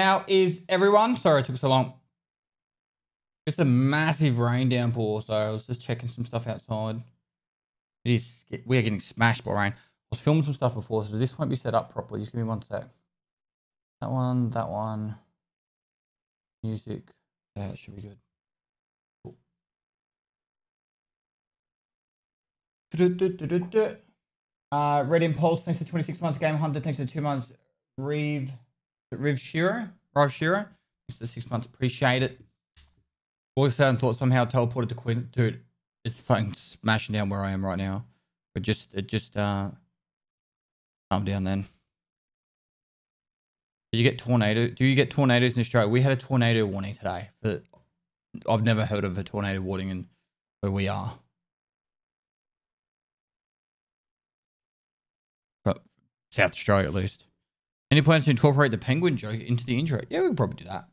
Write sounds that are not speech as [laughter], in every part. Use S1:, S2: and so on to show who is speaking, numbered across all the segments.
S1: How is everyone? Sorry it took so long. It's a massive rain downpour, so I was just checking some stuff outside. It is. We are getting smashed by rain. I was filming some stuff before, so this won't be set up properly. Just give me one sec. That one, that one. Music. It should be good. Cool. Uh, Red Impulse, thanks for 26 months. Game Hunter, thanks for two months. Reeve, Riv Shiro, Riv Shiro, thanks for six months. Appreciate it. Always had thought somehow teleported to Queen. Dude, it's fucking smashing down where I am right now. But just, it just, uh, calm down then. Do you get tornado? Do you get tornadoes in Australia? We had a tornado warning today. But I've never heard of a tornado warning in where we are. But South Australia at least. Any plans to incorporate the penguin joke into the intro? Yeah, we could probably do that.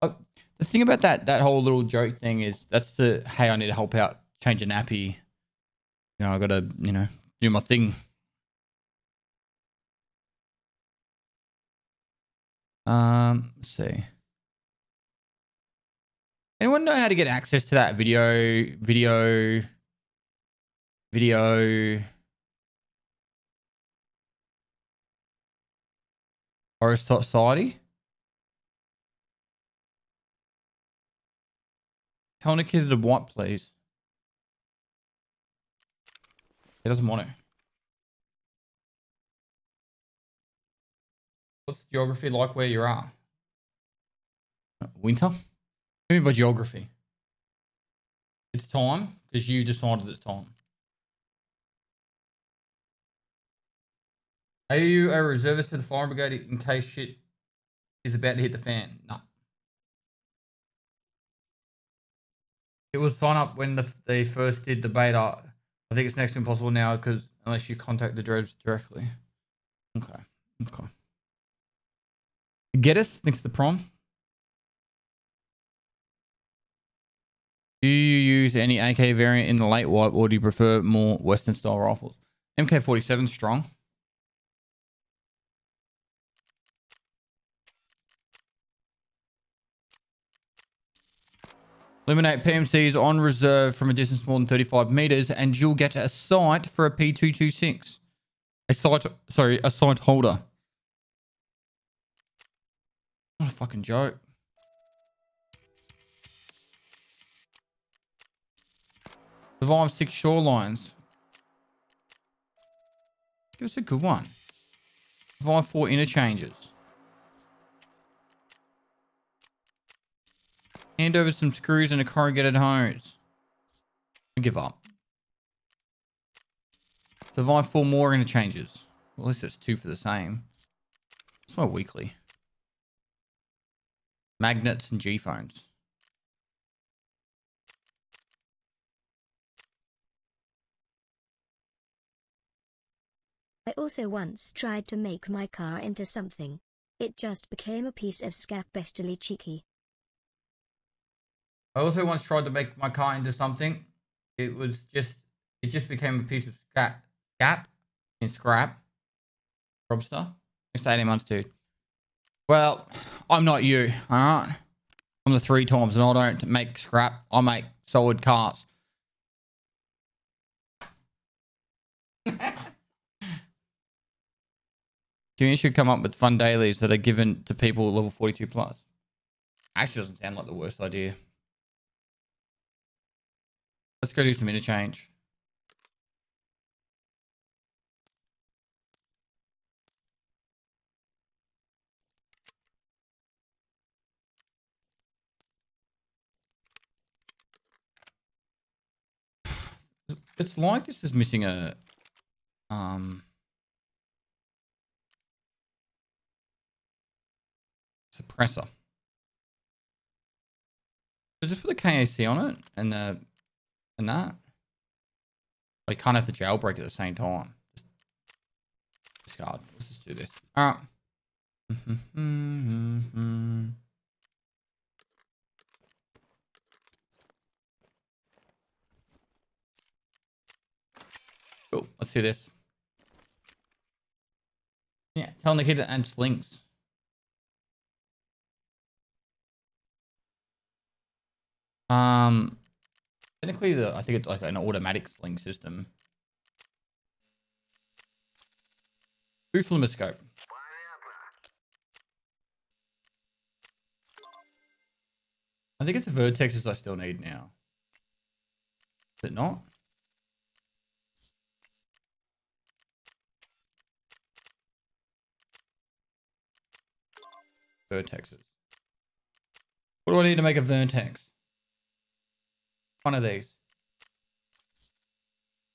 S1: Uh, the thing about that that whole little joke thing is that's the hey, I need to help out, change a nappy. You know, I gotta, you know, do my thing. Um, let's see. Anyone know how to get access to that video, video, video? Horror Society? Tell Nikita to what, please? He doesn't want to. What's the geography like where you are? Winter? What do you mean by geography? It's time because you decided it's time. Are you a reservist for the fire brigade in case shit is about to hit the fan? No. It was sign up when the, they first did the beta. I think it's next to impossible now because unless you contact the droves directly. Okay. Okay. Get us. Thanks to the prom. Do you use any AK variant in the late wipe or do you prefer more Western style rifles? MK47 strong. Eliminate PMCs on reserve from a distance more than 35 meters, and you'll get a sight for a P226. A sight, sorry, a sight holder. What a fucking joke. Survive six shorelines. Give us a good one. Survive four interchanges. Hand over some screws and a corrugated hose. I give up. Survive four more interchanges. Well, at least it's two for the same. It's my weekly. Magnets and G-phones.
S2: I also once tried to make my car into something. It just became a piece of scrap Pestily cheeky.
S1: I also once tried to make my car into something. It was just, it just became a piece of scrap, scrap, in scrap. Robster. Next 18 months, dude. Well, I'm not you, alright? I'm the three times and I don't make scrap. I make solid cars. [laughs] Community should come up with fun dailies that are given to people level 42 plus. Actually doesn't sound like the worst idea. Let's go do some interchange. It's like this is missing a um suppressor. So just put the KAC on it and the and that. Like, can't have the jailbreak at the same time. Discard. Let's just do this. Alright. Ah. [laughs] Cool. Let's do this. Yeah, tell Nikita to add links. Um, technically, the I think it's like an automatic sling system. Two. I think it's the vertexes I still need now. Is it not? Vertexes. What do I need to make a vertex? One of these.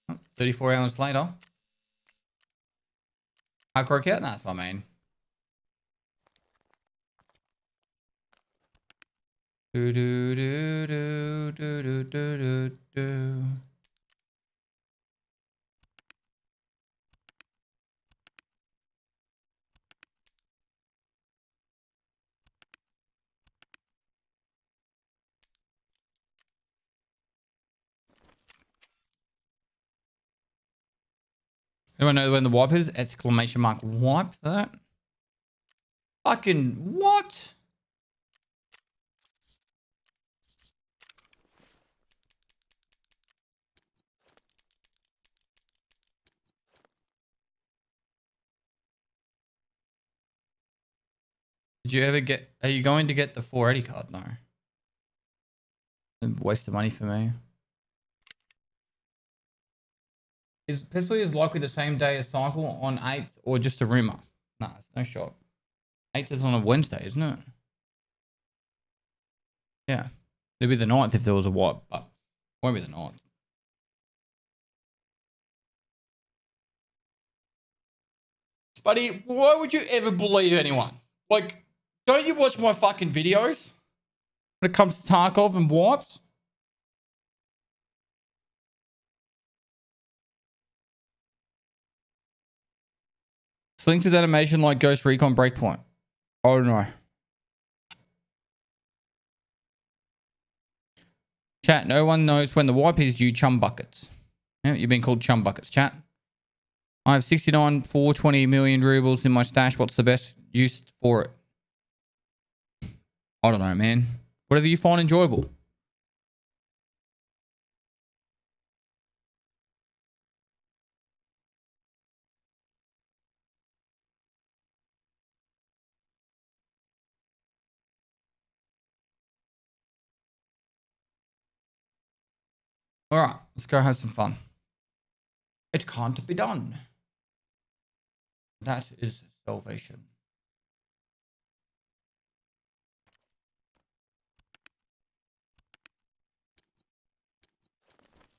S1: Oh, 34 hours later. Hardcore cat? That's my main. Do do do do do do do do Anyone know when the wipe is? Exclamation mark wipe that. Fucking what? Did you ever get? Are you going to get the 480 card? No. A waste of money for me. Is Pistol is likely the same day as Cycle on 8th or just a rumor? Nah, it's no shot. 8th is on a Wednesday, isn't it? Yeah. It'd be the 9th if there was a wipe, but won't be the 9th. Buddy, why would you ever believe anyone? Like, don't you watch my fucking videos when it comes to Tarkov and wipes? Slink to animation like Ghost Recon Breakpoint. Oh no. Chat, no one knows when the wipe is due chum buckets. Yeah, you've been called chum buckets, chat. I have 69 420 million rubles in my stash. What's the best use for it? I don't know, man. Whatever you find enjoyable. All right, let's go have some fun. It can't be done. That is salvation.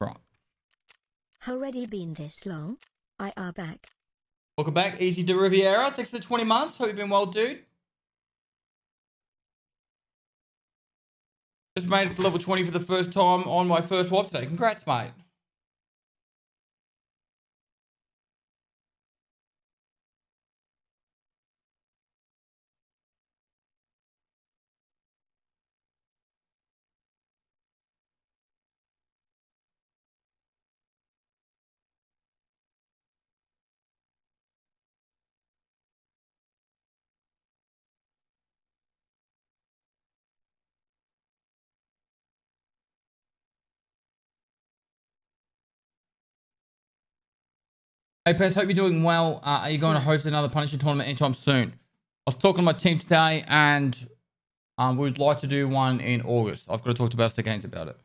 S1: Right.
S2: Already been this long? I are back.
S1: Welcome back, Easy to Riviera. Thanks for the 20 months. Hope you've been well, dude. Just made it to level 20 for the first time on my first warp today. Congrats, mate. Hey, Pez, hope you're doing well. Uh, are you going to host another Punisher tournament anytime soon? I was talking to my team today, and um, we'd like to do one in August. I've got to talk to Battlestate Games about it.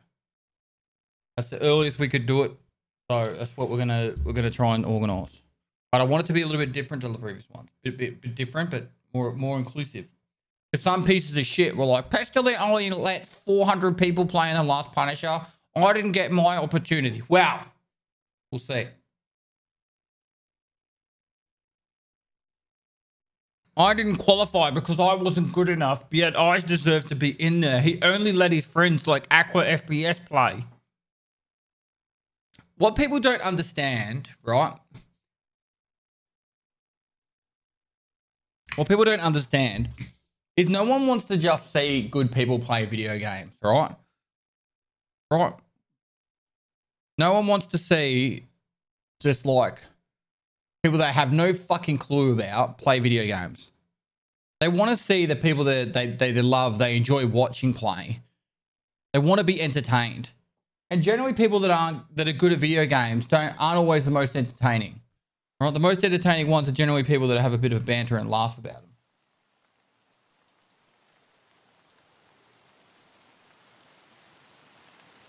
S1: That's the earliest we could do it, so that's what we're gonna we're gonna try and organise. But I want it to be a little bit different to the previous ones, bit bit, bit different, but more more inclusive. Because some pieces of shit were like, Pestily only let 400 people play in the last Punisher. I didn't get my opportunity. Wow. We'll see. I didn't qualify because I wasn't good enough, yet I deserve to be in there. He only let his friends like Aqua FPS play. What people don't understand, right? What people don't understand is no one wants to just see good people play video games, right? Right? No one wants to see just like people that have no fucking clue about play video games. They want to see the people that they, they, they love, they enjoy watching play. They want to be entertained. And generally people that aren't that are good at video games don't aren't always the most entertaining. Right? The most entertaining ones are generally people that have a bit of banter and laugh about them.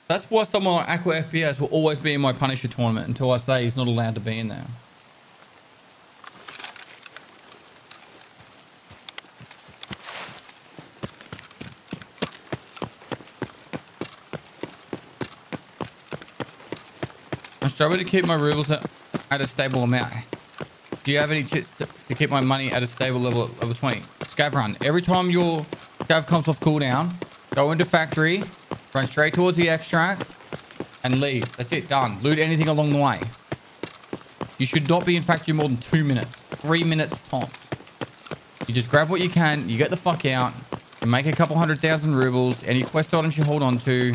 S1: That's why someone like Aqua FPS will always be in my Punisher tournament until I say he's not allowed to be in there. Struggle to keep my rubles at, a stable amount. Do you have any tips to, keep my money at a stable level of level 20? Scav run. Every time your scav comes off cooldown, go into factory, run straight towards the extract, and leave. That's it. Done. Loot anything along the way. You should not be in factory more than two minutes. Three minutes tops. You just grab what you can, you get the fuck out, you make a couple hundred thousand rubles, any quest items you hold on to.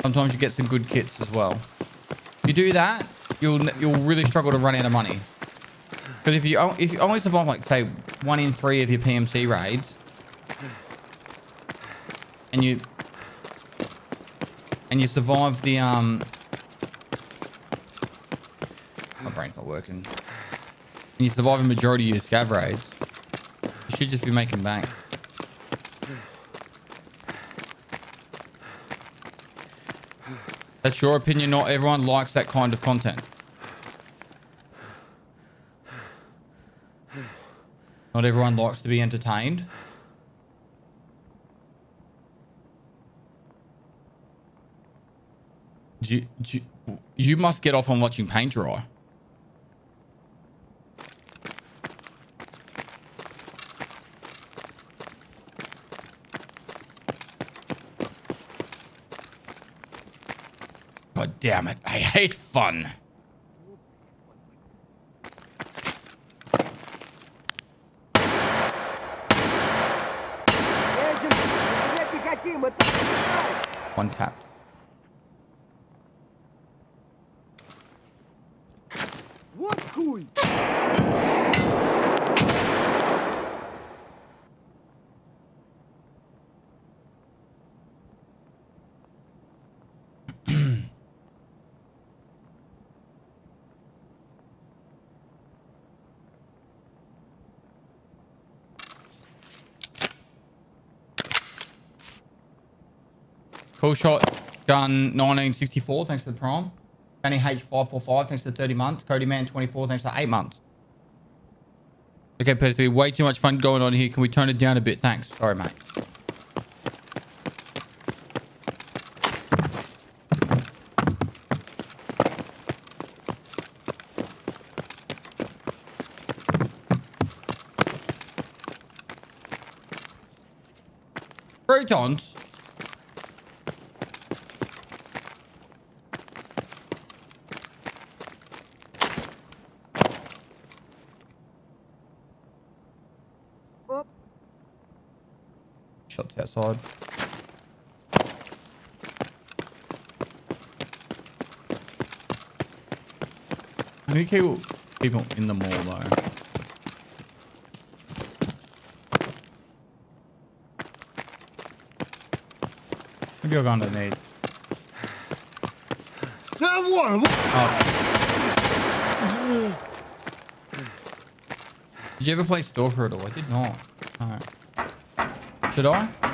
S1: Sometimes you get some good kits as well. You do that, you'll you'll really struggle to run out of money. Because if you if you only survive like say one in three of your PMC raids, and you and you survive the um my brain's not working and you survive a majority of your scav raids you should just be making bank that's your opinion not everyone likes that kind of content not everyone likes to be entertained You, you, you must get off on watching paint dry. God damn it. I hate fun. One tapped. Cool shot gun 1964. Thanks for the prime. Danny H545. Thanks for the 30 months. Cody Man 24. Thanks for 8 months. Okay, Pesty. Way too much fun going on here. Can we tone it down a bit? Thanks. Sorry, mate. Protons.
S3: Оп!
S1: Shots outside kill people in the mall though. Maybe I'll go underneath.
S3: No, one.
S1: Oh. Did you ever play Stalker at all? I did not. No. Should I?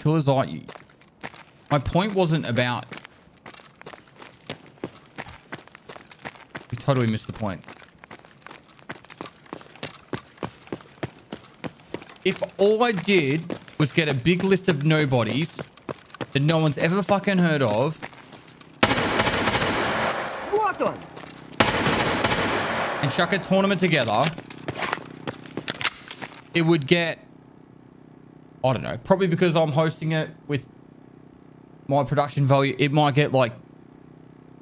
S1: Because I. My point wasn't about... We totally missed the point. If all I did was get a big list of nobodies that no one's ever fucking heard of...
S3: What on?
S1: And chuck a tournament together, it would get I don't know, probably because I'm hosting it with my production value, it might get like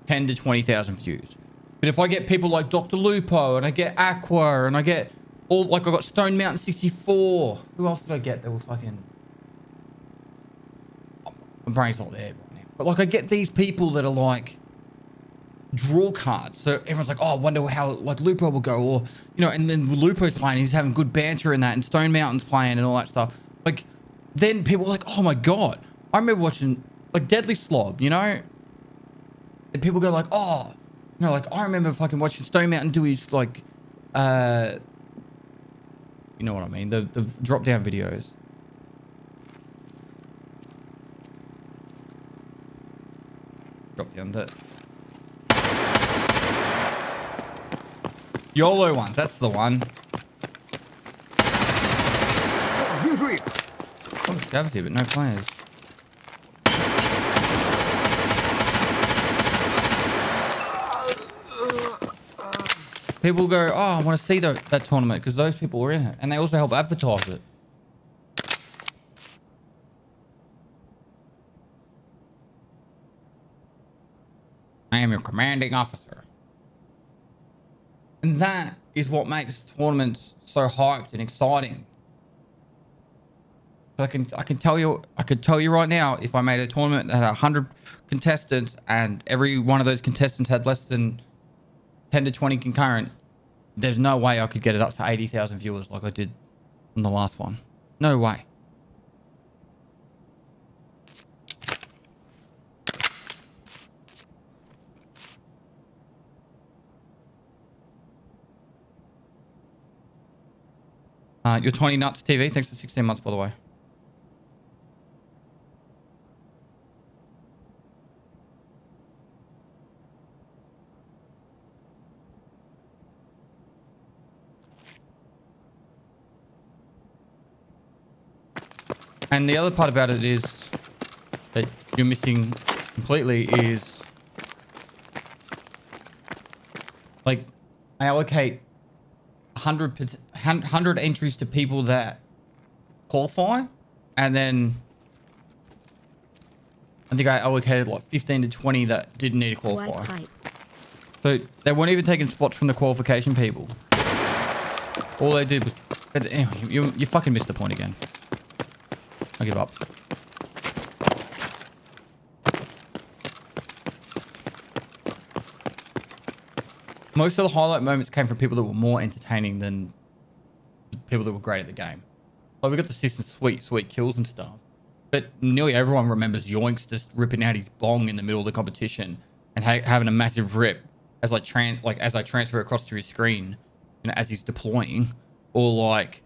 S1: 10 to 20,000 views. But if I get people like Dr. Lupo and I get Aqua and I get all, like I got Stone Mountain 64. Who else did I get that were fucking... My brain's not there right now. But like I get these people that are like, draw cards. So everyone's like, oh, I wonder how like Lupo will go, or you know, and then Lupo's playing, he's having good banter in that, and Stone Mountain's playing and all that stuff. Like, then people are like, oh my god, I remember watching like Deadly Slob, you know, and people go like, oh, you know, like I remember fucking watching Stone Mountain do his like, uh, you know what I mean, the the drop down videos. Drop down that. YOLO ones, that's the one. Here, but no players. People go, oh, I want to see that tournament because those people were in it. And they also help advertise it. I am your commanding officer. And that is what makes tournaments so hyped and exciting. I can I can tell you I could tell you right now if I made a tournament that had hundred contestants and every one of those contestants had less than ten to twenty concurrent, there's no way I could get it up to eighty thousand viewers like I did on the last one. No way. Uh, you're 20 nuts TV. Thanks for 16 months, by the way. And the other part about it is that you're missing completely is like I allocate 100, 100 entries to people that qualify and then I think I allocated like 15 to 20 that didn't need to qualify. So they weren't even taking spots from the qualification people. All they did was... Anyway, you, you fucking missed the point again. I give up. Most of the highlight moments came from people that were more entertaining than people that were great at the game. Like we got to see some sweet, sweet kills and stuff. But nearly everyone remembers Yoinks just ripping out his bong in the middle of the competition and ha- having a massive rip as like tran- like as I transfer across to his screen, you know, as he's deploying, or like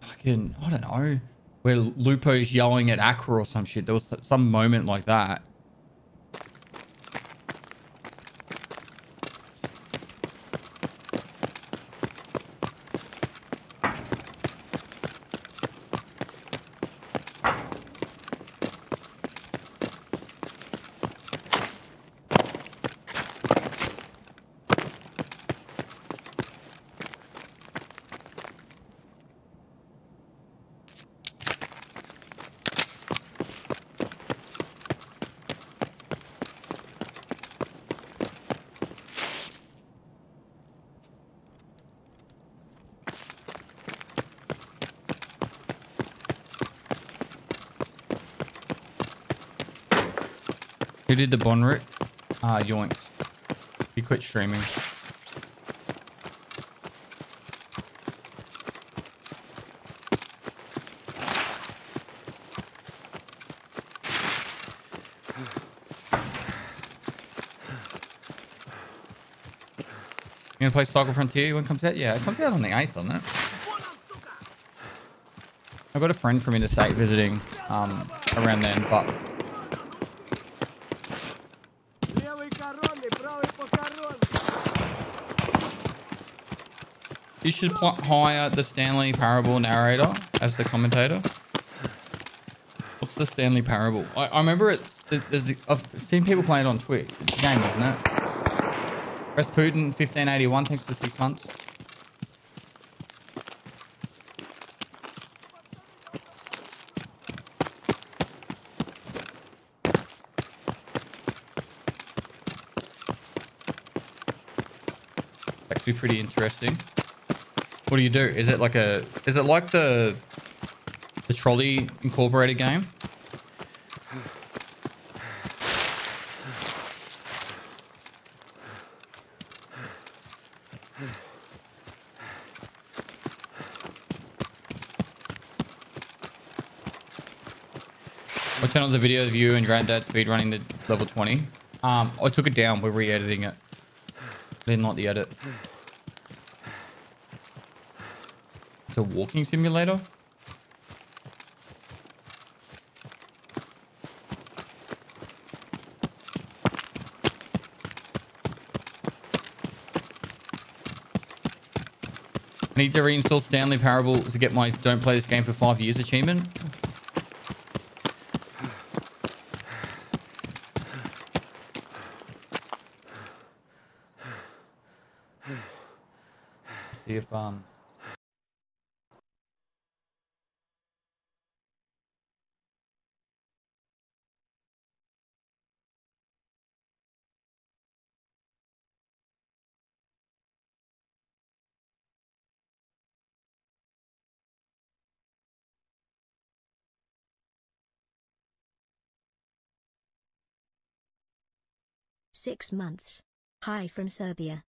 S1: fucking I don't know, where Lupo's yelling at Aqua or some shit. There was some moment like that. Who did the bond rip? Ah, Yoinks. He quit streaming. You gonna play Soccer Frontier when it comes out? Yeah, it comes out on the 8th, doesn't it? I got a friend from interstate visiting um, around then, but you should hire the Stanley Parable narrator as the commentator. What's the Stanley Parable? I, I remember it. th- There's, I've seen people playing it on Twitch. It's a game, isn't it? Rasputin, 1581. Thanks for six months. actually pretty interesting. What do you do? Is it like a is it like the the trolley incorporated game? I turned on the video of you and granddad speed running the level 20. Um, I took it down. We're re-editing it. Didn't like the edit. It's a walking simulator? I need to reinstall Stanley Parable to get my don't play this game for five years achievement. See if um
S2: Six months. Hi from Serbia.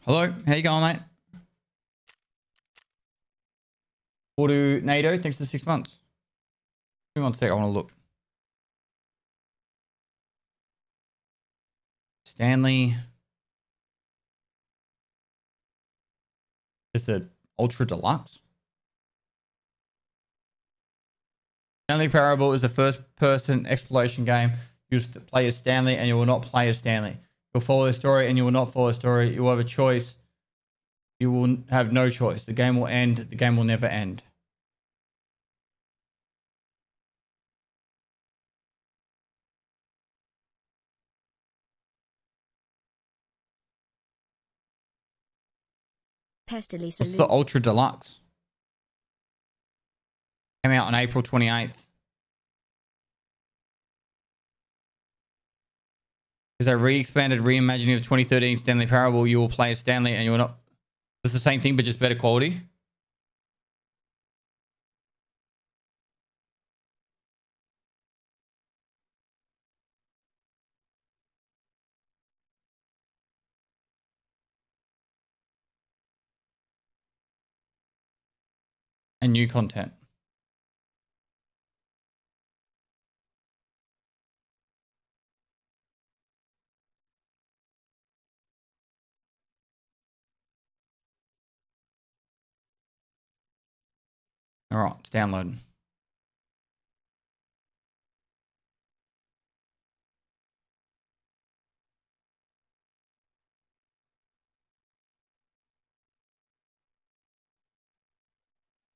S1: Hello, how you going, mate? Auto NATO, thanks for six months. Give me one sec, I want to look. Stanley. Is it Ultra Deluxe? Stanley Parable is a first person exploration game. You just play as Stanley and you will not play as Stanley. You'll follow the story and you will not follow the story. You will have a choice. You will have no choice. The game will end. The game will never end.
S2: Pestily
S1: What's the Ultra Deluxe? Came out on April 28th. Is a re-expanded reimagining of 2013 Stanley Parable. You will play as Stanley and you will not... It's the same thing, but just better quality. And new content. All right, it's downloading.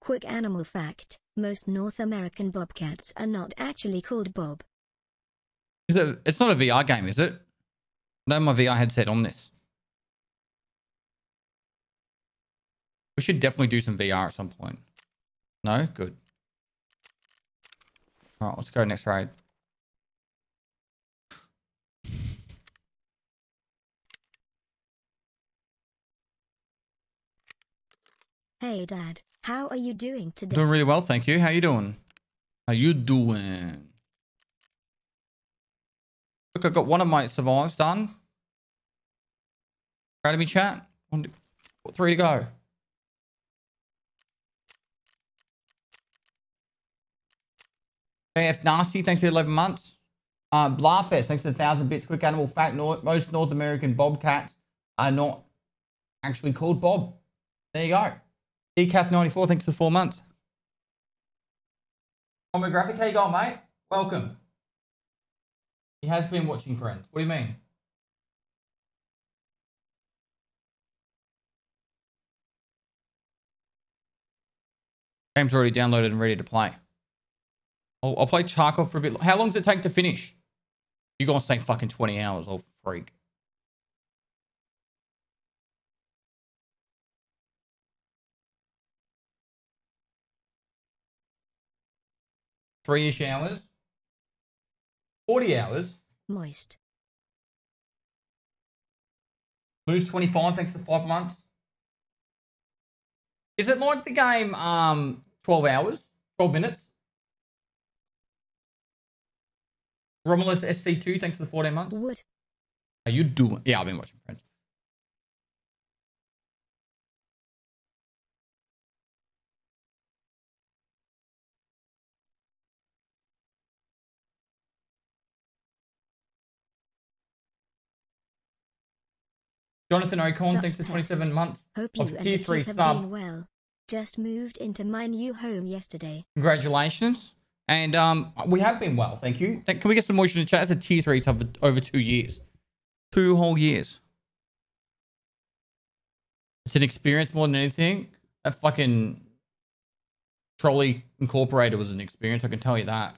S2: Quick animal fact most North American bobcats are not actually called Bob.
S1: Is it? It's not a VR game, is it? I have my VR headset on this. We should definitely do some VR at some point. No, good. All right, let's go next raid.
S2: Hey Dad, how are you doing today?
S1: Doing really well, thank you. How you doing? How you doing? Look, I got one of my survives done. Me, chat. One, two, three to go. AF Nasty, thanks for 11 months. Uh, Blarfest, thanks for the 1,000 bits. Quick animal fact, most North American bobcats are not actually called Bob. There you go. Ecath94, thanks for the four months. Homographic, how you going, mate? Welcome. He has been watching Friends. What do you mean? Game's already downloaded and ready to play. I'll, I'll play Tarkov for a bit. How long does it take to finish? You gonna say fucking 20 hours, old freak. Three-ish hours. 40 hours.
S2: Moist.
S1: Lose 25 thanks to five months. Is it like the game um 12 hours? 12 minutes? Romulus SC2, thanks for the 14 months.
S2: Wood.
S1: How you doing? Yeah, I've been watching Friends. Jonathan Ocon, thanks for 27 months.
S2: Hope
S1: Of tier three sub.
S2: well. Just moved into my new home yesterday.
S1: Congratulations. And um, we have been well, thank you. Can we get some motion in the chat? That's a tier three for over two years. Two whole years. It's an experience more than anything. That fucking Trolley Incorporated was an experience, I can tell you that.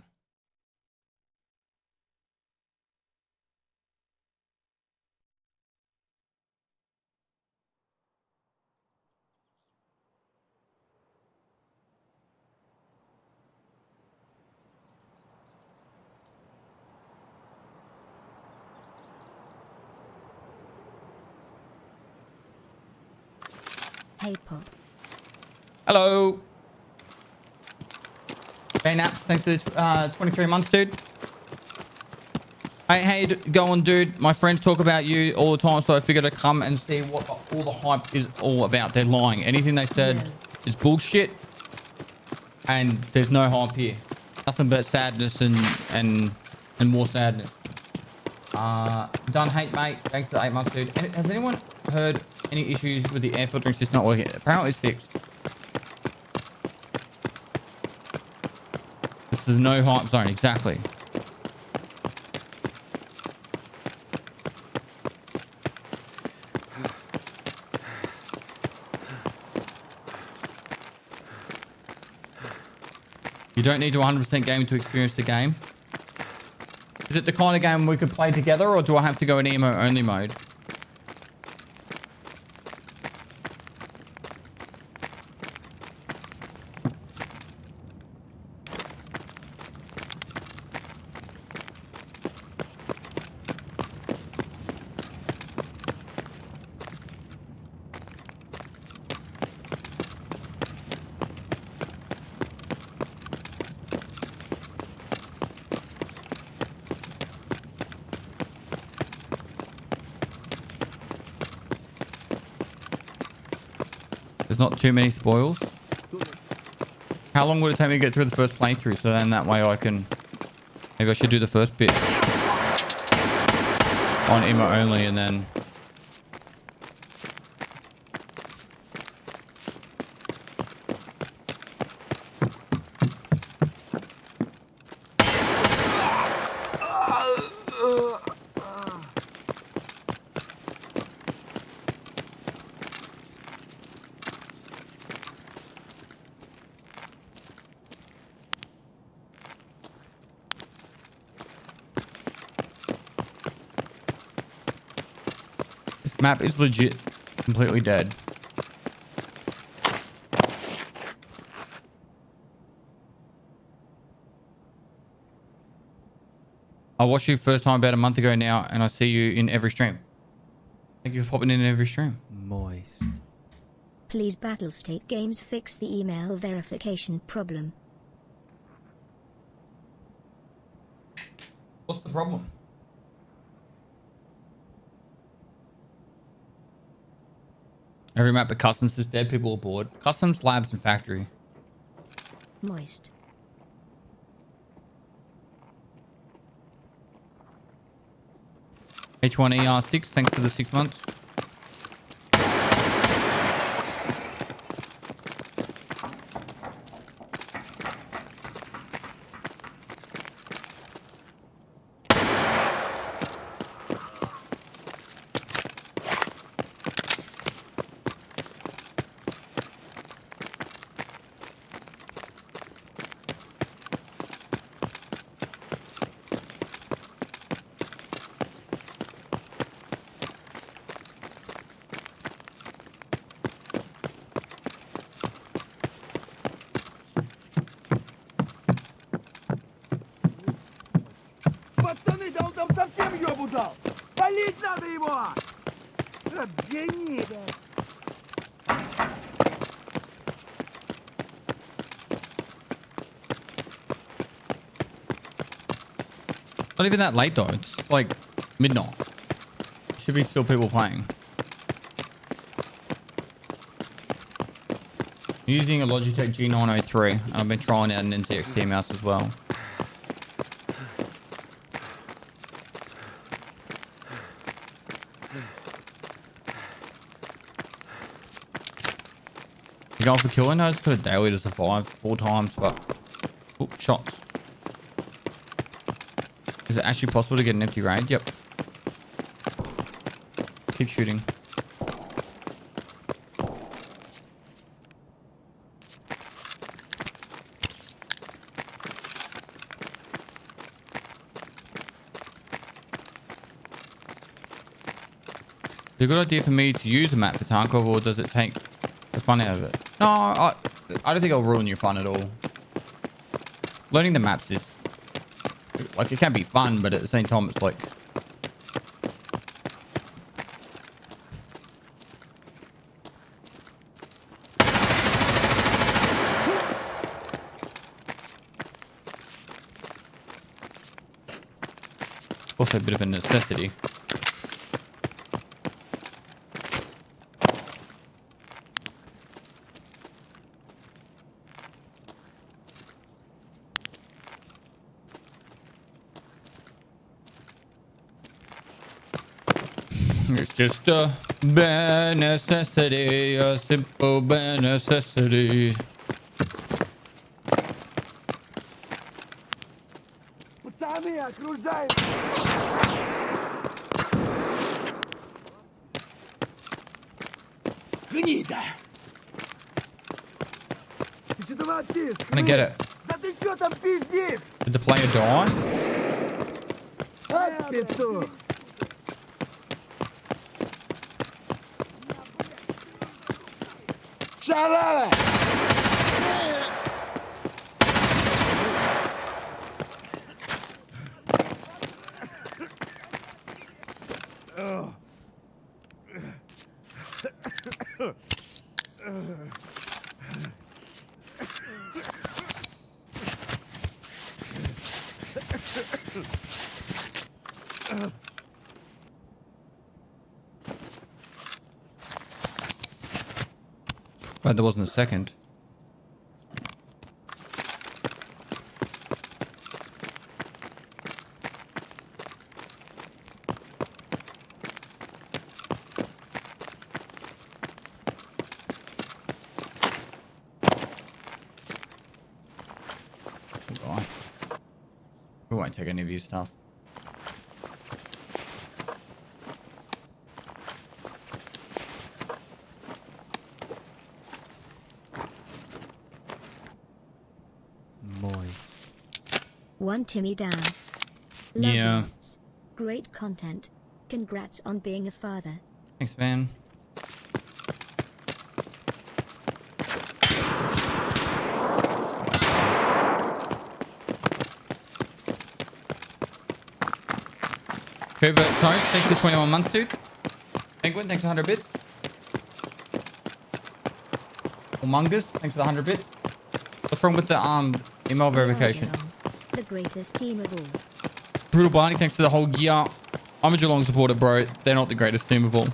S2: Hey Pop.
S1: Hello. Hey Naps, thanks for the uh, 23 months, dude. Hey, hey, d- going, dude? My friends talk about you all the time, so I figured I'd come and see what the- all the hype is all about. They're lying. Anything they said
S2: Yeah.
S1: is bullshit, and there's no hype here. Nothing but sadness and and and more sadness. Uh, done hate, mate. Thanks for the eight months, dude. And has anyone heard any issues with the air filtering system not working? Apparently, it's fixed. This is no hype zone, exactly. You don't need to 100% gaming to experience the game. Is it the kind of game we could play together or do I have to go in emo only mode? There's not too many spoils. How long would it take me to get through the first playthrough? So then that way I can... Maybe I should do the first bit on emo only and then... This map is legit completely dead. I watched you first time about a month ago now, and I see you in every stream. Thank you for popping in every stream.
S4: Moist.
S2: Please Battlestate Games fix the email verification problem.
S1: What's the problem? Every map but customs is dead. People are bored. Customs, labs, and factory.
S2: Moist.
S1: H1ER6, thanks for the six months. Not even that late though. It's like midnight. Should be still people playing. Using a Logitech G903 and I've been trying out an NZXT mouse as well. You going for killing? No, it's got a daily to survive four times, but oh, shots. Is it actually possible to get an empty raid? Yep. Keep shooting. Is it a good idea for me to use a map for Tarkov or does it take the fun out of it? No, I, I don't think it'll ruin your fun at all. Learning the maps is like it can be fun, but at the same time, it's like also a bit of a necessity. Just a bare necessity, a simple bare necessity. I'm gonna get it. Did the player die? There wasn't a second. Goodbye. We won't take any of your stuff.
S2: One Timmy down. Love
S1: Yeah.
S2: Great content. Congrats on being a father.
S1: Thanks, man. Covert Toast, thanks for 21 months, dude. Penguin, thanks for 100 bits. Humungus, thanks for the 100 bits. What's wrong with the um email verification?
S2: Greatest team of all.
S1: Brutal Barney, thanks to the whole year. I'm a Geelong supporter, bro. They're not the greatest team of all.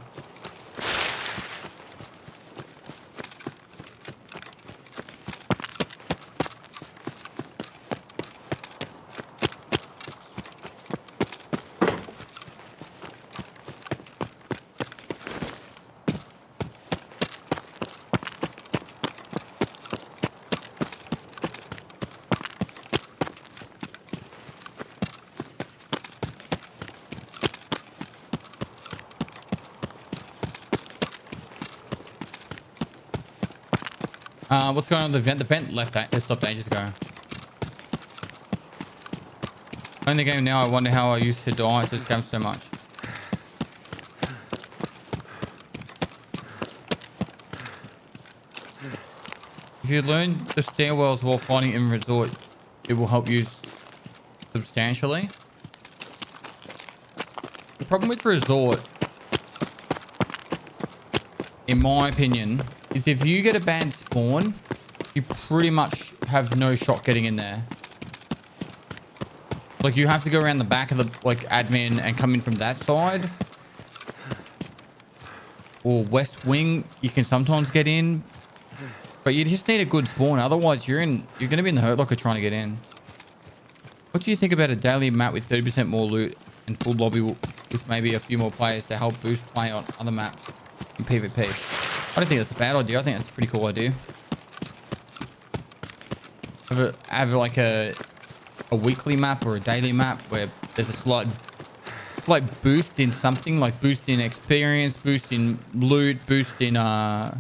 S1: Uh, what's going on with the vent? The vent left. It stopped ages ago. Playing the game now, I wonder how I used to die to this game so much. If you learn the stairwells while fighting in resort, it will help you substantially. The problem with resort, in my opinion, is if you get a banned spawn, you pretty much have no shot getting in there. Like you have to go around the back of the like admin and come in from that side. Or west wing, you can sometimes get in. But you just need a good spawn, otherwise you're in you're gonna be in the hurt locker trying to get in. What do you think about a daily map with 30% more loot and full lobby with maybe a few more players to help boost play on other maps in PvP? I don't think that's a bad idea. I think that's a pretty cool idea. Have, a, have like a a weekly map or a daily map where there's a slight like boost in something like boost in experience, boost in loot, boost in uh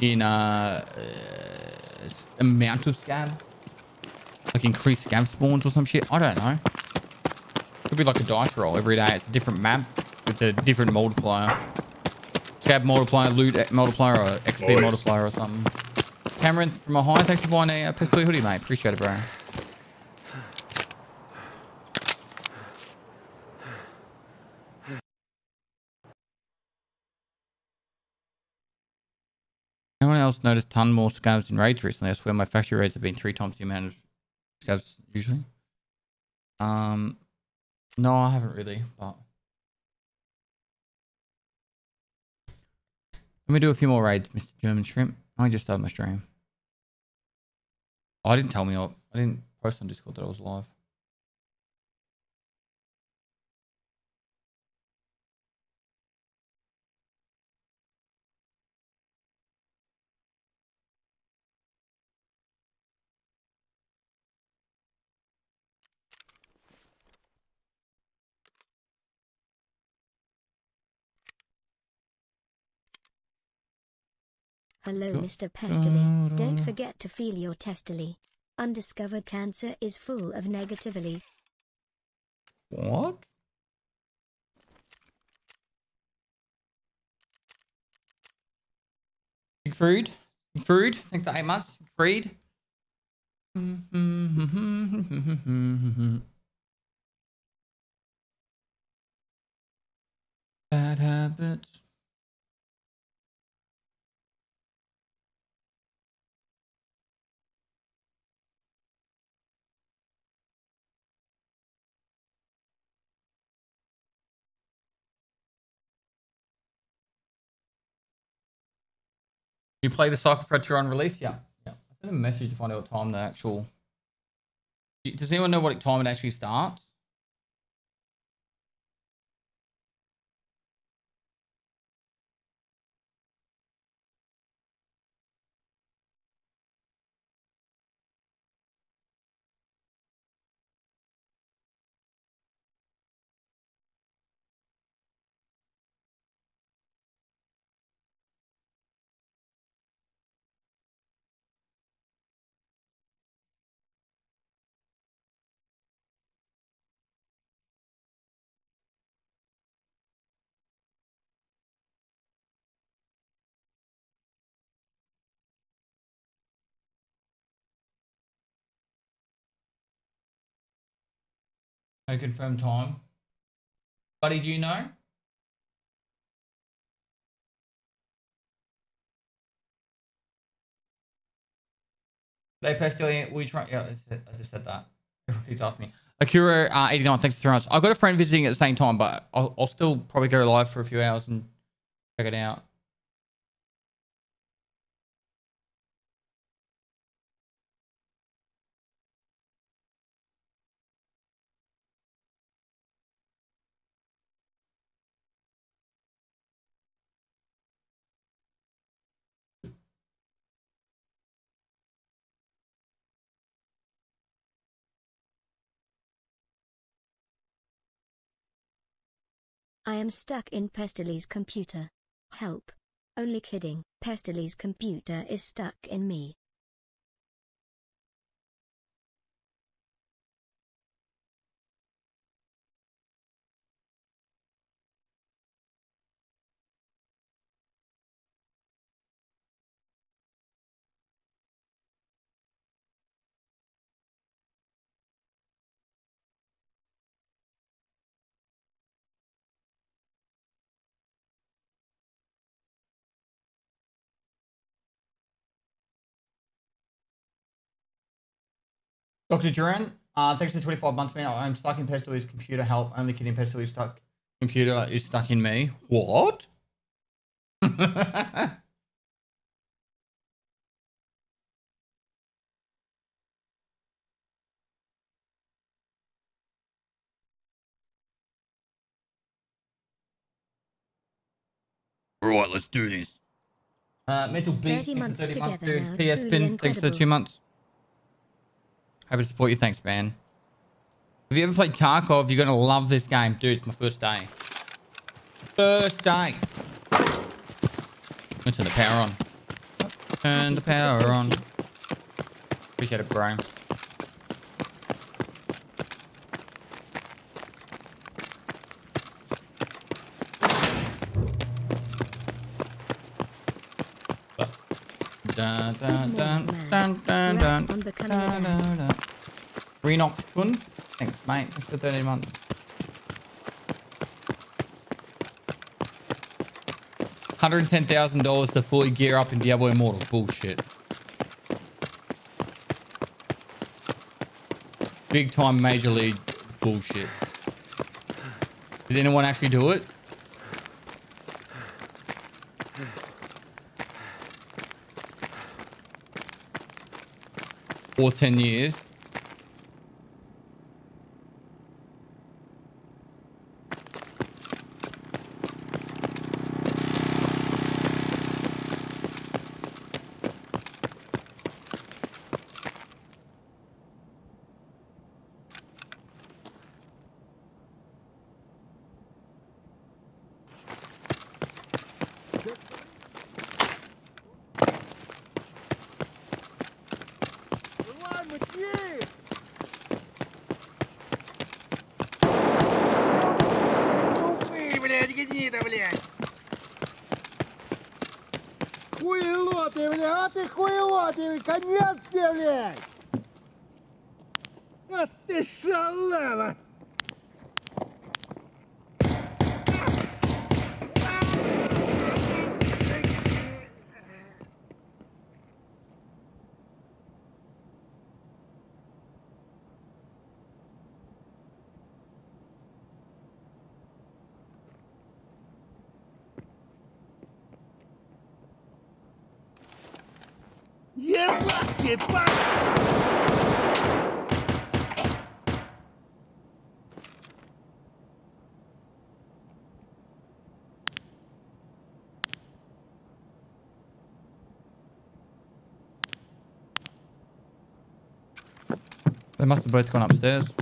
S1: in uh, uh amount of scav. Like increased scav spawns or some shit. I don't know. Could be like a dice roll every day. It's a different map with a different multiplier. Scav multiplier, loot multiplier, or XP
S4: Nice.
S1: multiplier or something. Cameron from a high, thanks for buying a uh, pistol hoodie, mate. Appreciate it, bro. Anyone else noticed ton more scavs in raids recently? I swear my factory raids have been three times the amount of scavs usually. Um, no, I haven't really, but let me do a few more raids, Mr. German Shrimp. I just started my stream. Oh, I didn't tell me. I I didn't post on Discord that I was live.
S2: Hello. Mr. Pestily. Uh, Don't uh. forget to feel your testily. Undiscovered cancer is full of negatively.
S1: What? Siegfried? Siegfried? Thanks for eight months. Siegfried? [laughs] Bad habits. You play the Cycle Frontier on release? Yeah. Yeah. I sent a message to find out what time the actual. Does anyone know what time it actually starts? No confirmed time. Buddy, do you know? They posted we try. Yeah, I just said that. He's asked me. Akira uh, 89, thanks throwing us. I've got a friend visiting at the same time, but I'll, I'll still probably go live for a few hours and check it out.
S2: I am stuck in Pestily's computer. Help. Only kidding. Pestily's computer is stuck in me.
S1: Dr. Duran, uh, thanks for 25 months, man. I'm stuck in Pestily's computer. Help. Only kidding. Pestily's stuck. Computer is stuck in me. What? [laughs] right, let's do this. Uh, Mental Beat,
S2: 30 months
S1: 30 months,
S2: together
S1: dude. PS Pin, thanks for
S2: the
S1: two months. Happy to support you. Thanks, man. Have you ever played Tarkov? You're gonna love this game, dude. It's my first day. First day. Let's turn the power on. Turn the power on. Appreciate it, bro. Dun, dun,
S2: Good
S1: dun,
S2: morning,
S1: dun,
S2: man.
S1: dun,
S2: Congrats
S1: dun,
S2: on becoming a
S1: dun,
S2: dad.
S1: dun, dun. Renox Kun. Thanks, mate. Thanks for 13 months. Hundred and ten thousand dollars to fully gear up in Diablo Immortal. Bullshit. Big time major league bullshit. Did anyone actually do it? Or ten years. They must have both gone upstairs.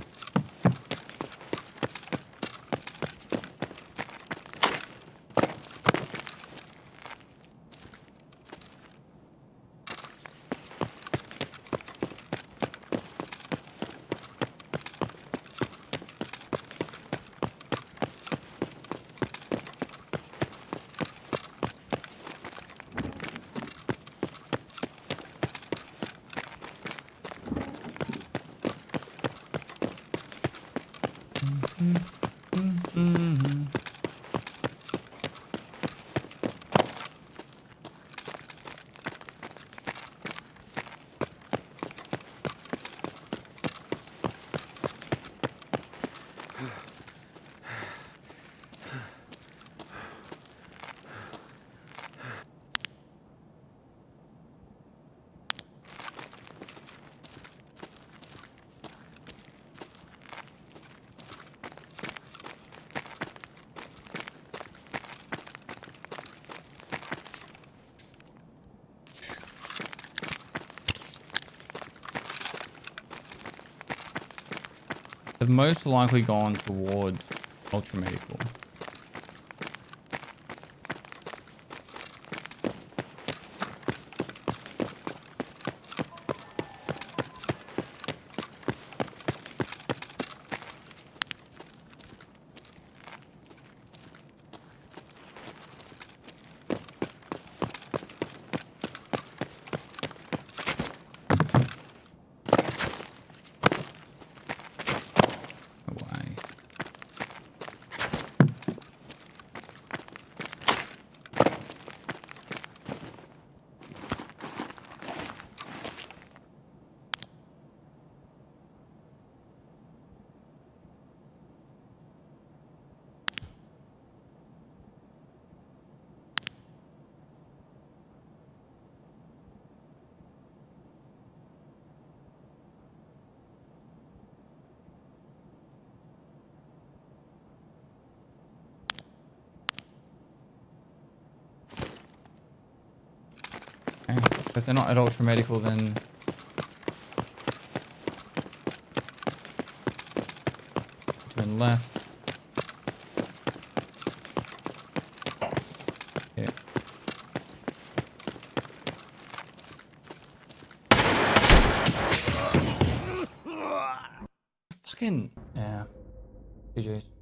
S1: Most likely gone towards ultra medical. Away. Okay. If they're not at ultra medical, then turn left. Yeah. Fucking yeah. GG's.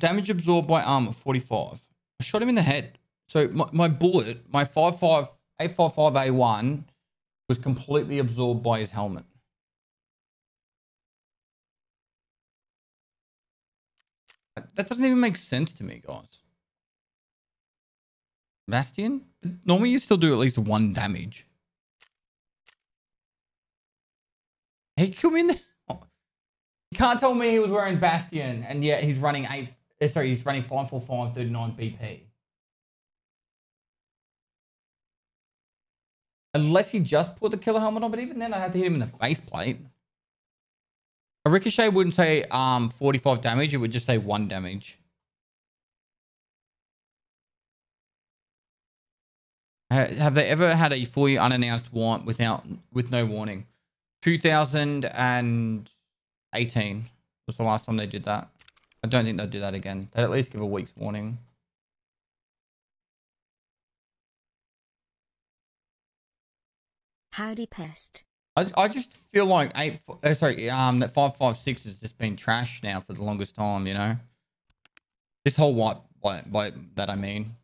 S1: Damage absorbed by armor 45. I shot him in the head. So my, my bullet, my 55 855A1 was completely absorbed by his helmet. That doesn't even make sense to me, guys. Bastion? Normally you still do at least one damage. He killed me in the... [laughs] You can't tell me he was wearing Bastion and yet he's running 8... eh, Sorry, he's running 545 39 BP. Unless he just put the Killa helmet on, but even then I had to hit him in the faceplate. A ricochet wouldn't say um 45 damage, it would just say 1 damage. Have they ever had a fully unannounced warrant without with no warning? 2018 was the last time they did that. I don't think they'll do that again. They'd at least give a week's warning.
S2: Howdy pest.
S1: I, I just feel like eight uh, sorry um that five five six has just been trashed now for the longest time. You know, this whole white white white that I mean.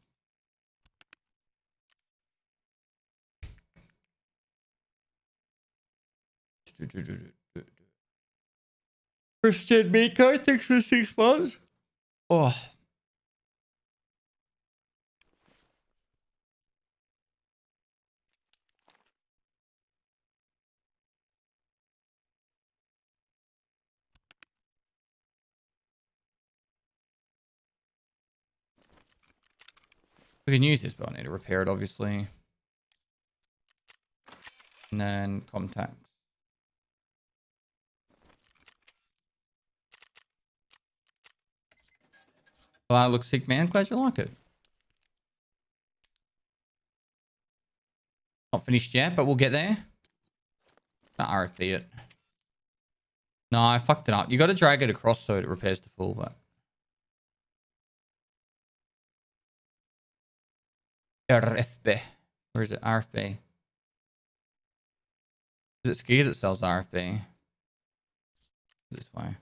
S1: Christian Miko, thanks for six months. Oh, we can use this, but I need to repair it, obviously. And then contacts. Well, I look sick, man. Glad you like it. Not finished yet, but we'll get there. Not RFB it. No, I fucked it up. You got to drag it across so it repairs to full, but. RFB. Where is it? RFB. Is it Ski that sells RFB? This way.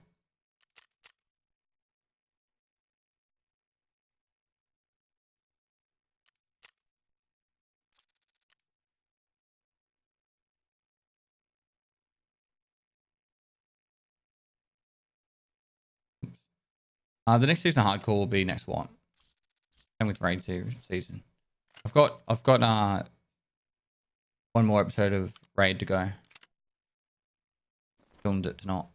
S1: Uh, the next season of hardcore will be next one. And with raid season. I've got I've got uh one more episode of Raid to go. Filmed it tonight.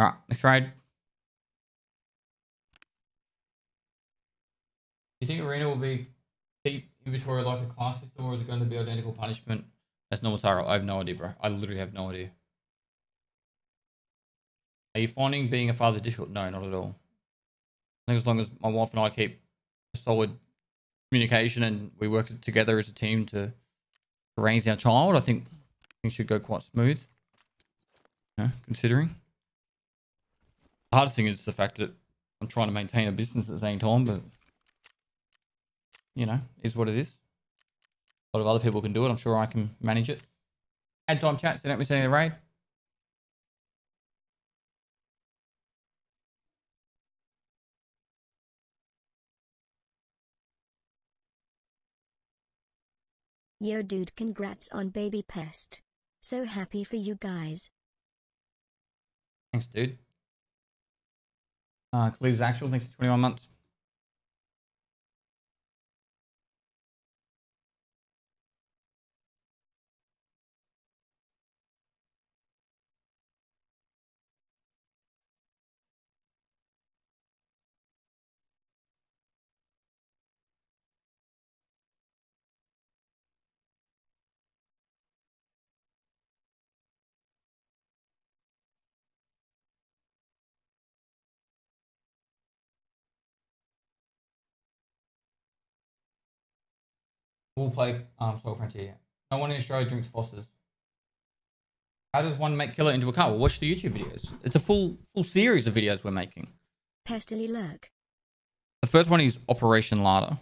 S1: Alright, next raid. Do you think Arena will be keep inventory like a class system, or is it going to be identical punishment? That's normal Tarkov. I have no idea, bro. I literally have no idea. Are you finding being a father difficult? No, not at all. I think as long as my wife and I keep solid communication and we work together as a team to raise our child, I think things should go quite smooth. Considering. The hardest thing is the fact that I'm trying to maintain a business at the same time, but you know, is what it is. A lot of other people can do it. I'm sure I can manage it. Add time chat so don't miss any of the raid.
S2: Yo dude congrats on baby pest. So happy for you guys.
S1: Thanks, dude. Uh, Khalid's actual, thanks for 21 months. We'll play um, Soul Frontier. No one in Australia drinks Foster's. How does one make killer into a car? Well, watch the YouTube videos. It's a full full series of videos we're making.
S2: Pestily lurk.
S1: The first one is Operation Larder.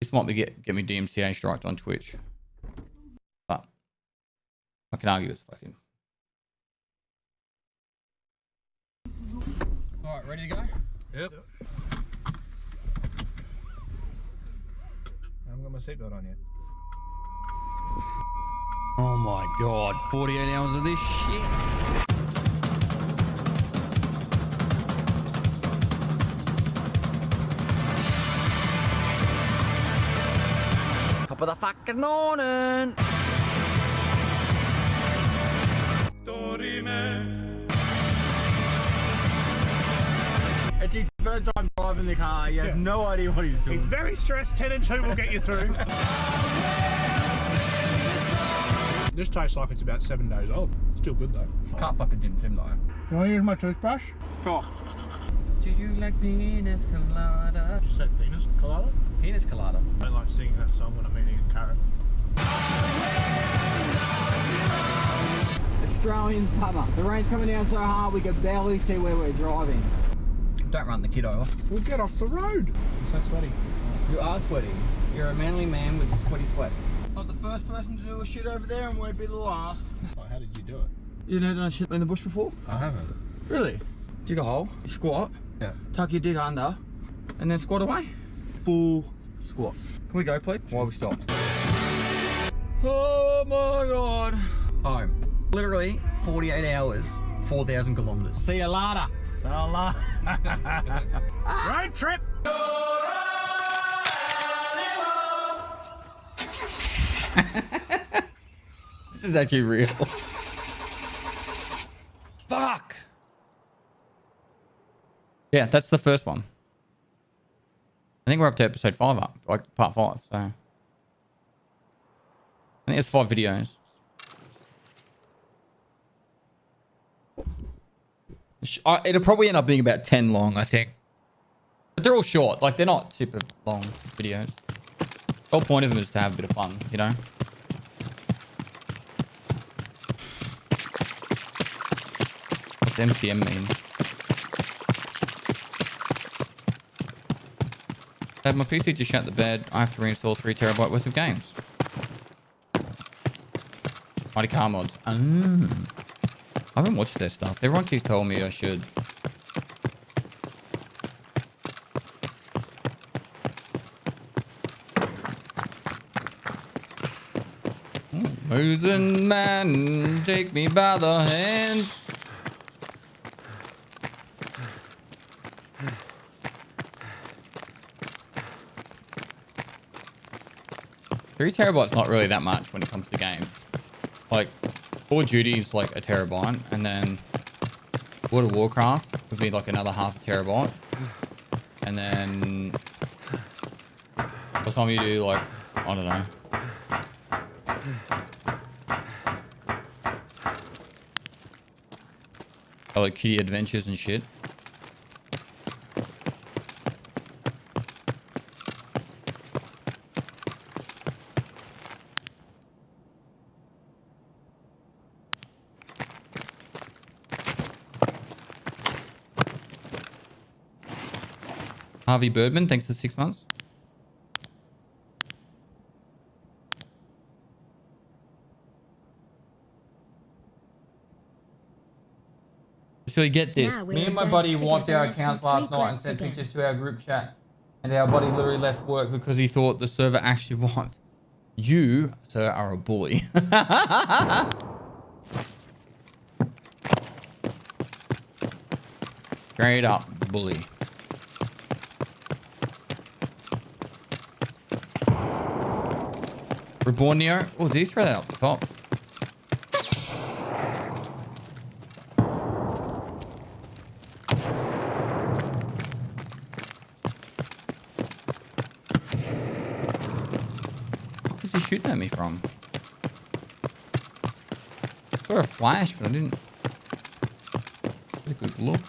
S1: This might be get get me DMCA striked on Twitch, but I can argue it's fucking. All right, ready to go?
S4: Yep. I haven't got my seatbelt on yet.
S1: Oh my god, 48 hours of this shit. Top of the fucking morning. It's his first time driving the car. He has no idea what he's doing.
S5: He's very stressed. 10 and 2 will get you through.
S4: This tastes like it's about seven days old. Still good though.
S1: Can't fucking dim sim though.
S5: You want to use my toothbrush? Sure.
S1: Do you like penis colada?
S4: You said penis colada?
S1: Penis colada.
S4: I don't like singing that song when I'm eating a carrot.
S6: Australian summer. The rain's coming down so hard we can barely see where we're driving.
S1: Don't run the kid over.
S4: We'll get off the road. I'm so sweaty.
S6: You are sweaty. You're a manly man with sweaty sweat.
S1: Not the first person to do a shit over there and won't be the last.
S4: Oh, how did you do it?
S1: You never done shit in the bush before?
S4: I haven't.
S1: Really? Dig a hole, squat,
S4: Yeah.
S1: tuck your dick under, and then squat away. Full squat. Can we go, please? While we stop. Oh my god. Home. Literally 48 hours, 4,000 kilometers. See you later.
S4: So long. [laughs]
S5: Road trip. [laughs]
S1: This is actually real. Fuck. Yeah, that's the first one. I think we're up to episode five up, like part five. So I think it's five videos. Sh- uh, It'll probably end up being about ten long, I think. But they're all short. Like they're not super long videos. The whole point of them is to have a bit of fun, you know. What's MCM mean? Dad, my PC just shut the bed. I have to reinstall 3 terabyte worth of games. Mighty Car Mods. Ah. I haven't watched their stuff. Everyone keeps telling me I should. Moving man, take me by the hand. Three terabytes not really that much when it comes to games. Like, Call of Duty is like a terabyte, and then World of Warcraft would be like another half a terabyte, and then the time you do like I don't know. Like kitty adventures and shit. Harvey Birdman, thanks for six months. So you get this. Me and my buddy
S2: together
S1: wiped our accounts last night and sent
S2: again.
S1: pictures to our group chat. And our buddy literally left work because he thought the server actually [laughs] wiped. You, sir, are a bully. [laughs] Straight up bully. Reborn Neo. Oh, did you throw that up the top? What is he shooting at me from? I saw a flash, but I didn't. A good look.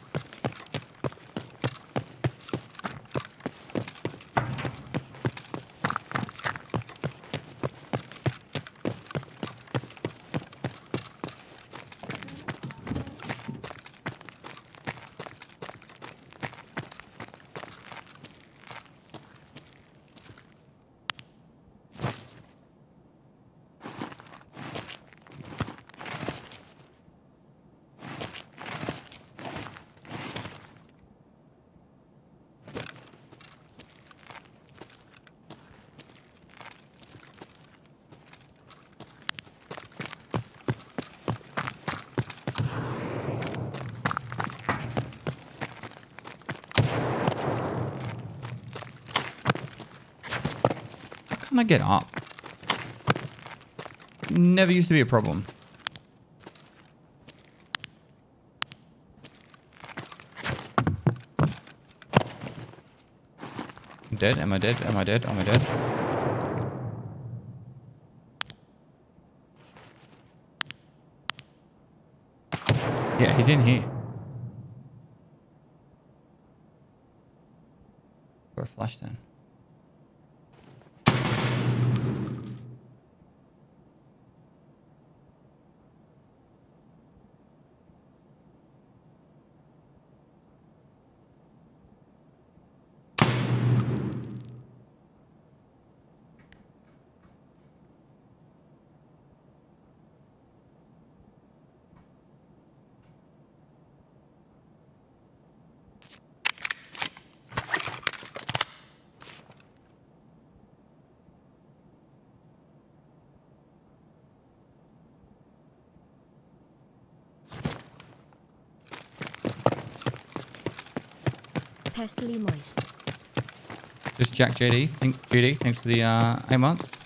S1: Can I get up? Never used to be a problem. I'm dead? Am I dead? Am I dead? Am I dead? Yeah, he's in here. Or a flash then.
S2: Moist.
S1: Just Jack JD. Thank JD. Thanks for the uh, eight months.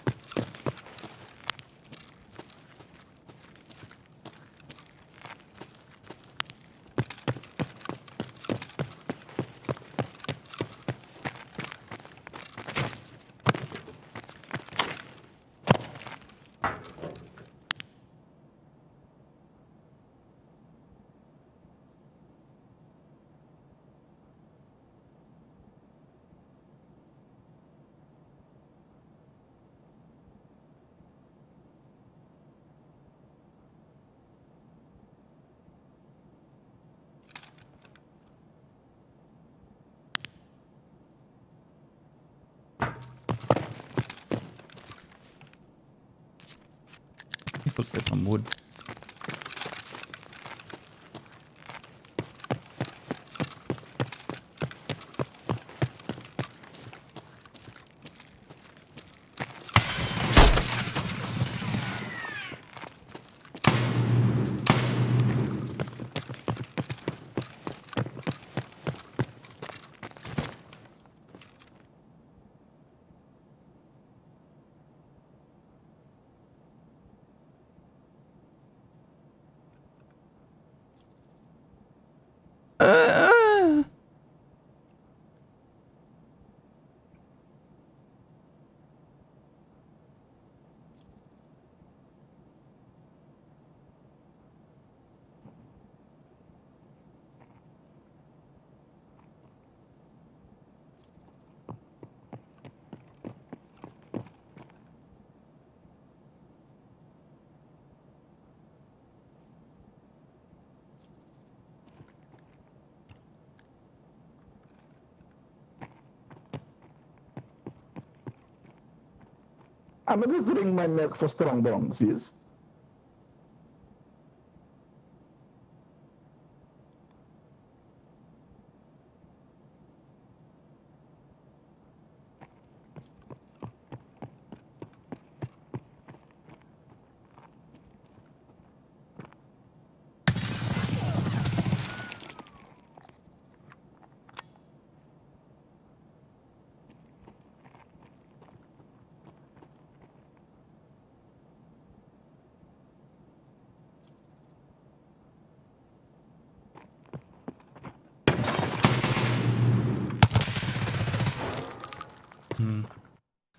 S3: I'm wring my neck for strong bonds, yes.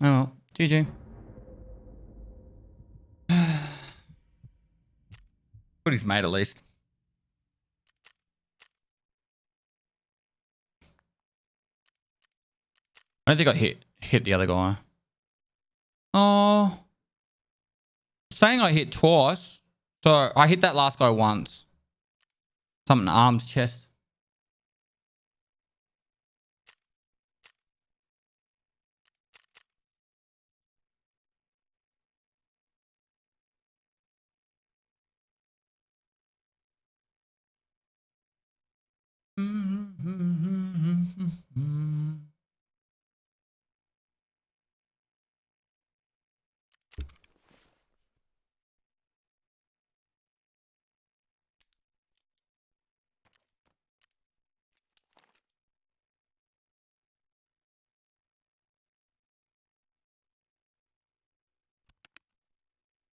S1: Oh well. GG. What he's made at least. I don't think I hit hit the other guy. Oh. Saying I hit twice. So I hit that last guy once. Something arms chest.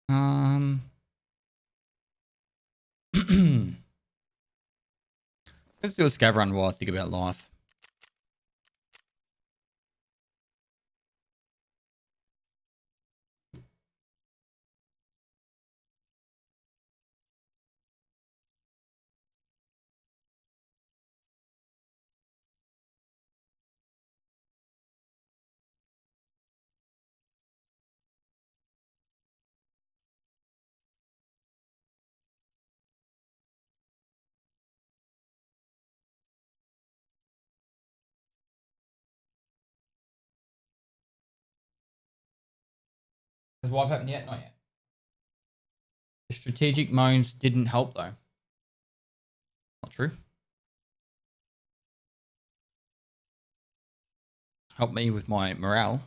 S1: Uh, Let's do a scavenger run while I think about life. Has wipe happened yet? Not yet. The strategic moans didn't help though. Not true. Help me with my morale.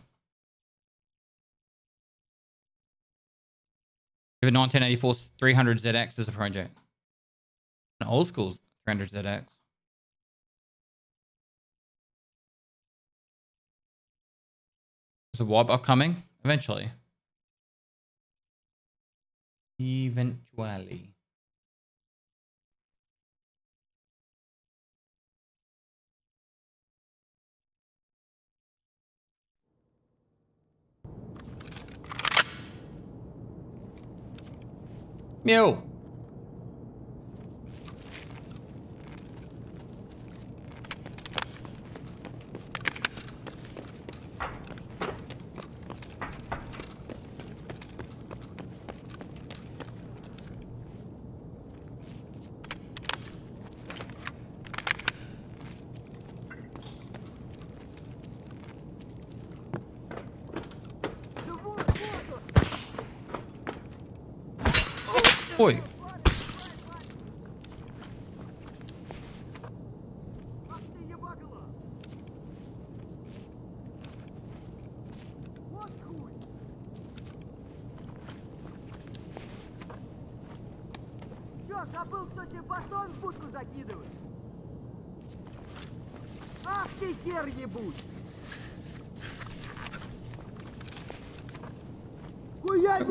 S1: Give a 1984 300 ZX as a project. An old school 300 ZX. Is a wipe upcoming? Eventually. Eventually. Mule.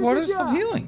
S1: Water's of healing.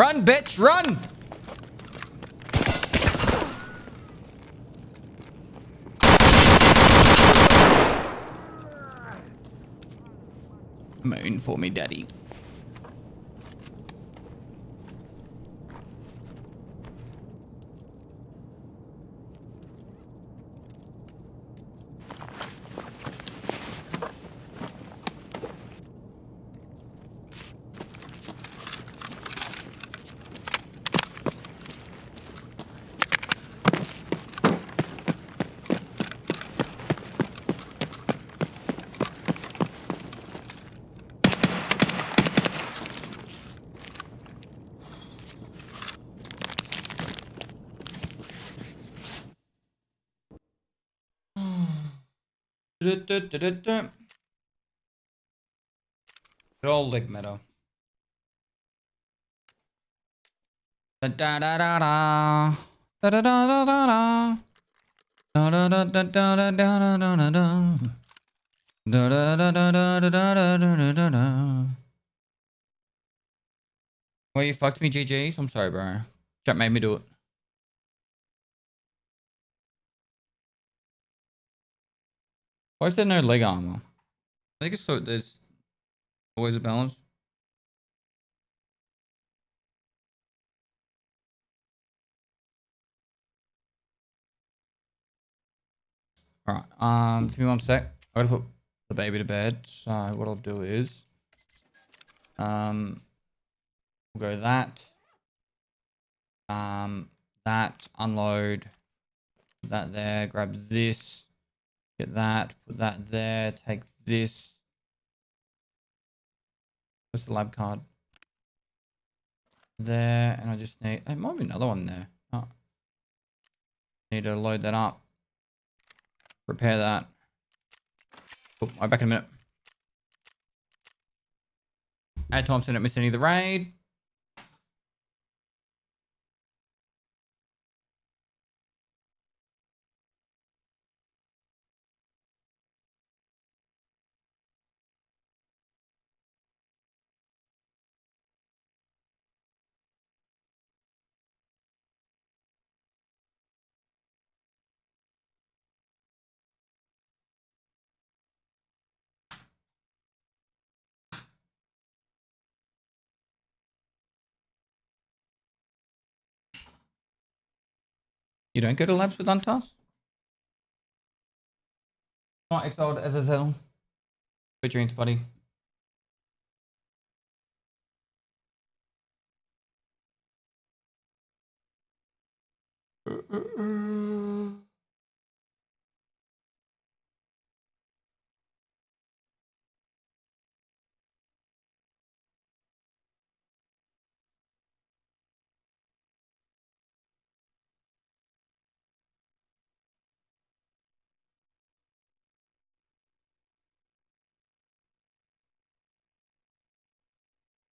S1: Run, bitch, run! Moon for me, daddy. Leg meadow. Da da da da da. Da da da da da da. Da da da da da da da da da da da. Da da da da da da da da da da da. Well, you fucked me, GG's. I'm sorry, bro. Chat made me do it. Why is there no leg armor? I think it's so there's always a balance. Alright, um, give me one sec. I gotta put the baby to bed. So what I'll do is, um, we'll go that, um, that, unload, that there, grab this, Get that, put that there, take this. What's the lab card? There, and I just need. There might be another one there. Oh. Need to load that up. Repair that. Oh, I'll be back in a minute. Add Thompson, don't miss any of the raid. You don't go to labs with Untas? Not exiled as a Zell. Good dreams, buddy.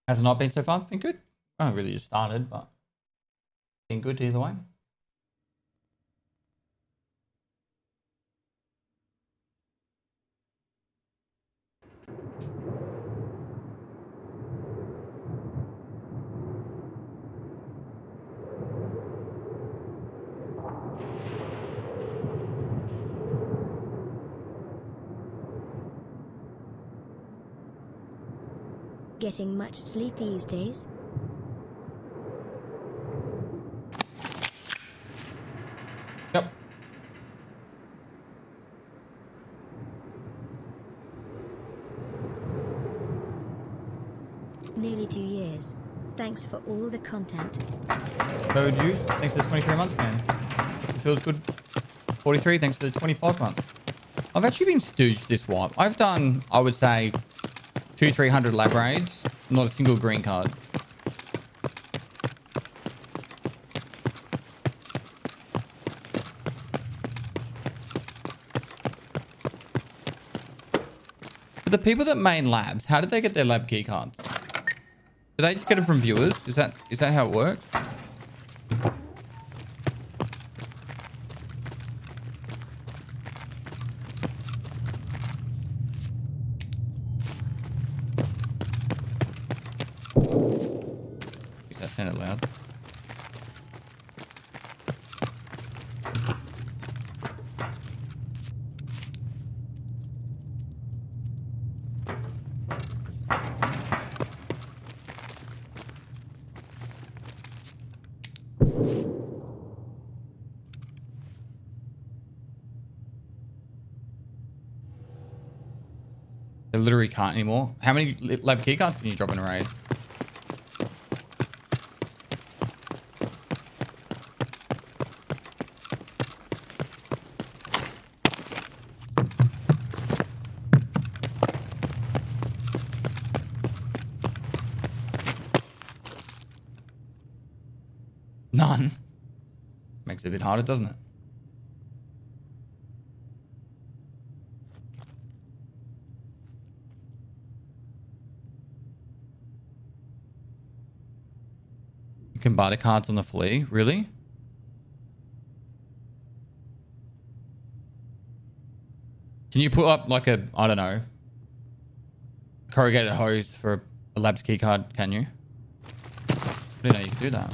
S1: Has it not been so far? It's been good. i've really just started, but been good either way.
S2: Getting much sleep these days?
S1: Yep.
S2: Nearly two years. Thanks for all the content.
S1: Code you. Thanks for the 23 months, man. It feels good. 43. Thanks for the 25 months. I've actually been stooged this wipe. I've done, I would say, two, 300 lab raids. Not a single green card. For the people that main labs, how did they get their lab key cards? Do they just get them from viewers? Is that is that how it works? Is that sounded loud? Literally can't anymore. How many lab keycards can you drop in a raid? None. Makes it a bit harder, doesn't it? You can cards on the flea? Really? Can you put up like a, I don't know, corrugated hose for a labs key card? Can you? I didn't know you could do that.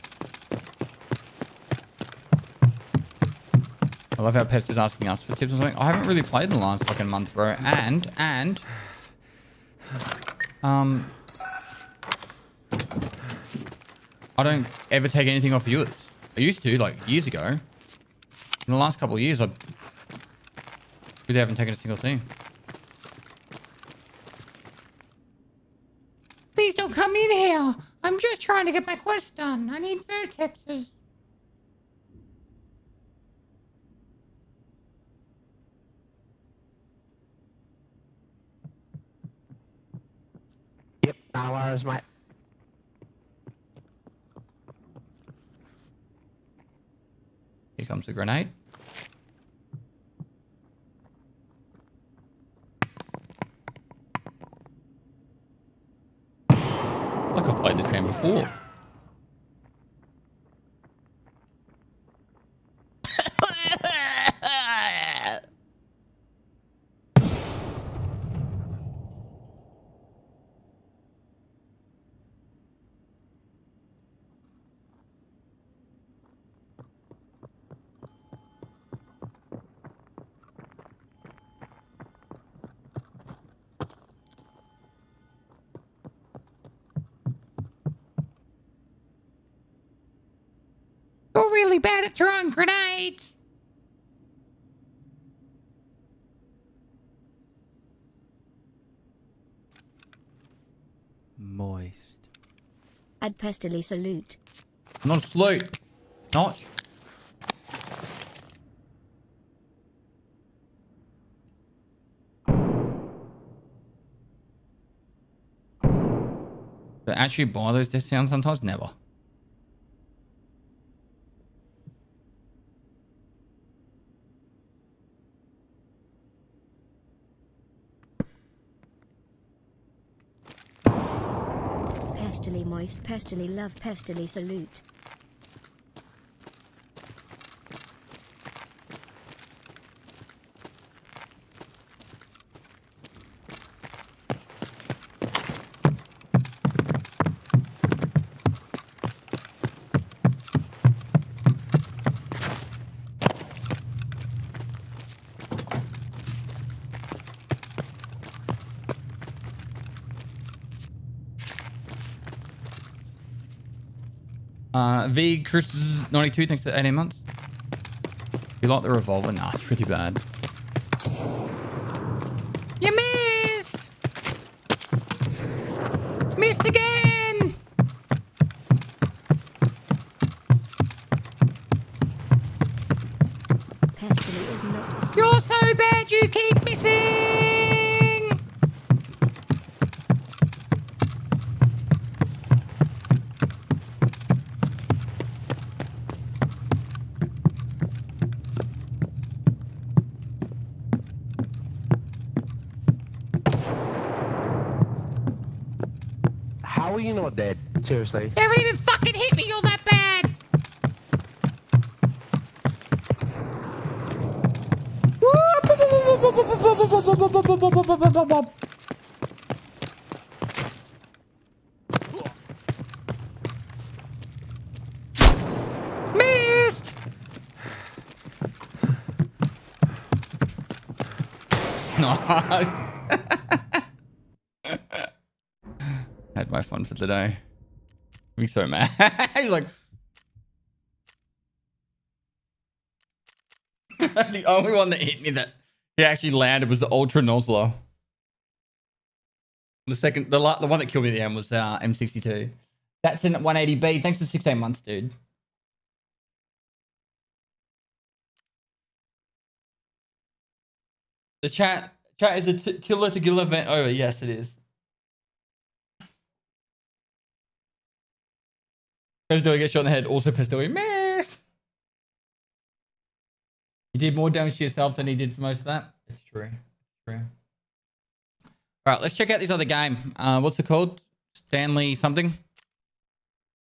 S1: I love how Pest is asking us for tips or something. I haven't really played in the last fucking month, bro. And, and, um, I don't ever take anything off viewers. I used to, like, years ago. In the last couple of years, I really haven't taken a single thing. Please don't come in here. I'm just trying to get my quest done. I need vertexes.
S7: No.
S1: Here comes the grenade. Like I've played this game before. You're really bad at throwing grenades.
S8: Moist.
S2: Ad pestily salute.
S1: Not salute. Notch. But actually buy this death sounds sometimes? Never.
S2: Pestily pestily love, pestily salute.
S1: V Chris 92, thanks for 18 months. You like the revolver? Nah, it's pretty bad. You missed! Missed again!
S2: Pestily is not a
S1: You're so bad you keep missing!
S7: How are you not dead? Seriously.
S1: You haven't even fucking hit me, you're that bad! Missed! No. [laughs] Had my fun for the day. I'm so mad. [laughs] He's like, [laughs] the only one that hit me that he actually landed was the Ultra Nosler. The second, the the one that killed me at the end was uh, M62. That's in 180B. Thanks for 16 months, dude. The chat chat is a t- killer to kill event over. Yes, it is. Pestillo gets shot in the head. Also, Pestillo miss. You did more damage to yourself than he did for most of that. It's true. It's true. All right, let's check out this other game. Uh, what's it called? Stanley something.